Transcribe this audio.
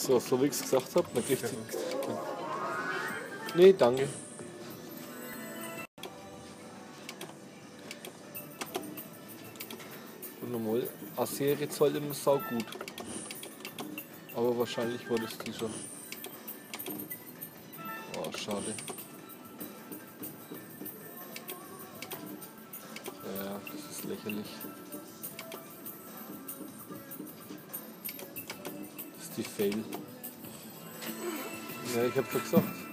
So, so wie ich es gesagt habe, dann kriegt sie. Nee, danke. Und normal, eine Serie zahlt immer sau gut. Aber wahrscheinlich war das die schon. Oh, schade. Ja, das ist lächerlich. Das ist die Fail. Ja, ich hab schon gesagt.